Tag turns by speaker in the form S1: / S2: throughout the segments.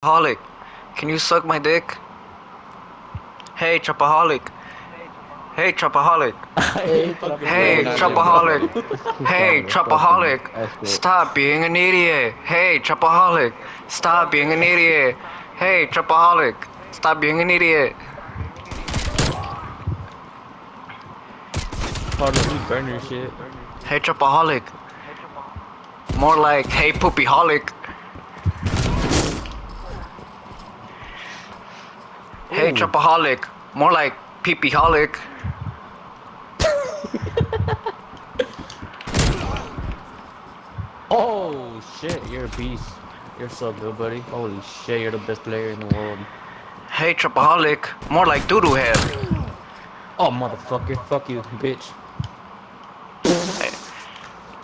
S1: Trapaholic, can you suck my dick? Hey, Trapaholic. Hey, Trapaholic. Hey, Trapaholic. Hey, Trapaholic. Stop being an idiot. Hey, Trapaholic. Stop being an idiot. Hey, Trapaholic. Stop being an idiot.
S2: Carlos, burn your shit.
S1: Hey, Trapaholic. More like, hey, Poopyholic. Hey,
S2: Ooh.
S1: More like Peepyholic.
S2: Oh shit, you're a beast. You're so good, buddy. Holy shit, you're the best player in the world.
S1: Hey, Trapaholic. More like Doodoo Head.
S2: Oh motherfucker, fuck you, bitch.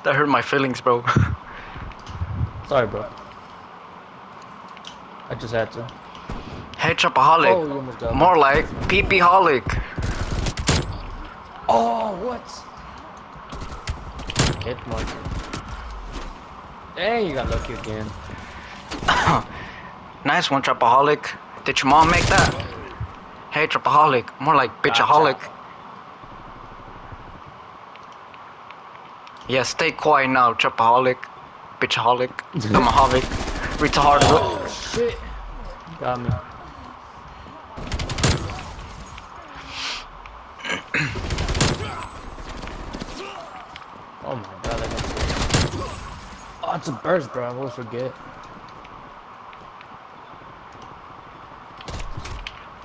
S1: That hurt my feelings, bro.
S2: Sorry, bro. I just had to.
S1: Hey, Trapaholic.
S2: Oh, you almost got.
S1: More like Peepyholic.
S2: Oh, what? Mark. Hey, you got lucky again.
S1: Nice one, Trapaholic. Did your mom make that? Hey, Trapaholic. More like Bitchaholic. Yeah, stay quiet now, Trapaholic. Bitchaholic. Dumbaholic. Retarded.
S2: Oh shit. Got me. Oh my god, I got Oh, it's a burst, bro. I always forget.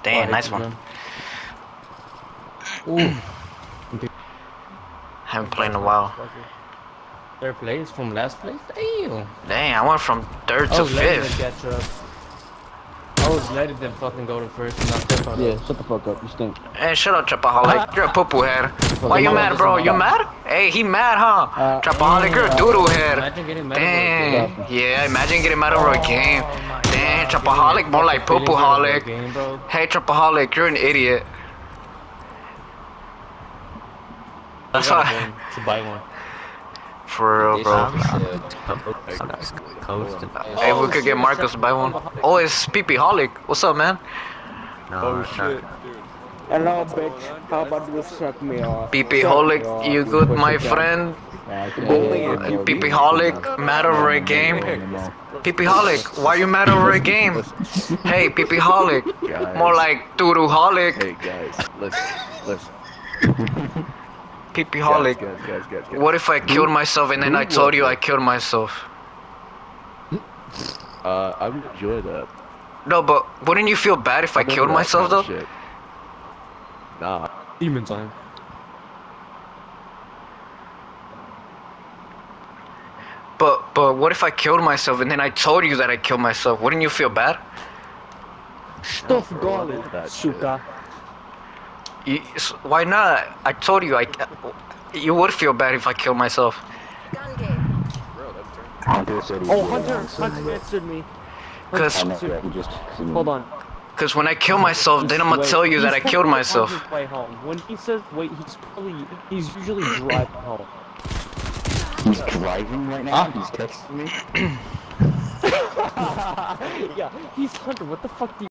S1: Damn,
S2: Oh,
S1: nice one.
S2: Ooh.
S1: Haven't played in a while.
S2: Third place from last place? Damn.
S1: Dang, I went from third
S2: I
S1: to
S2: oh,
S1: fifth.
S2: Catch was letting them fucking go to first and not fifth on
S3: Yeah, shut the fuck up. You stink.
S1: Hey, shut up, Trapaholic. You're a poo-poo head. Why you mad, bro? You mad? Hey, he mad, huh?
S3: Uh,
S1: Trapaholic, you're a
S3: uh,
S1: doodoo head.
S2: Imagine getting mad over a game.
S1: Dang. Yeah, imagine getting mad over a game.
S2: Oh my
S1: Dang,
S2: God,
S1: Trapaholic, more like
S2: fucking feelings over a
S1: Poo-Poo-holic.
S2: game, bro.
S1: Hey, Trapaholic, you're an idiot. That's
S2: gotta
S1: why.
S2: to buy one.
S1: For real, bro.
S4: Coasting.
S1: Hey, we could get Marcus to buy one. Oh, it's Peepyholic. What's up, man?
S4: No, oh, it's not.
S3: Hello, bitch. How about you suck me off?
S1: Peepyholic, you good, my friend? Peepyholic, mad over a game? Peepyholic, why you mad over a game? Hey, Peepyholic, more like Doodooholic.
S5: Hey guys, listen, listen.
S1: Peepyholic.
S5: Guys, guys, guys, guys.
S1: What if I killed myself and then I told you I killed myself?
S5: Uh, I would enjoy that.
S1: No, but wouldn't you feel bad if I
S5: I'm
S1: killed myself though?
S5: of shit. Nah,
S2: Demon time.
S1: But but what if I killed myself and then I told you that I killed myself? Wouldn't you feel bad?
S3: Stuff
S5: bro,
S3: garlic,
S5: fuck
S3: suka.
S1: You, why not? I told you I. You would feel bad if I killed myself.
S3: Oh, Hunter, Hunter answered me.
S1: Cause,
S3: Hold on.
S1: cause when I kill myself, then I'm gonna tell you that I killed myself.
S3: his way home. When he says wait, he's probably he's usually driving home.
S4: He's driving right now. He's texting me.
S3: yeah, he's Hunter. What the fuck do you?